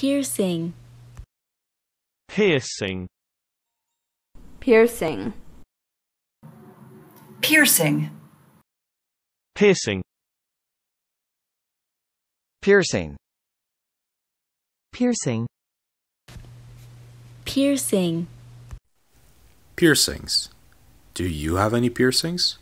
piercing, piercing, piercing, piercing, piercing, piercing, piercing, piercing, Piercings. Do you have any piercings?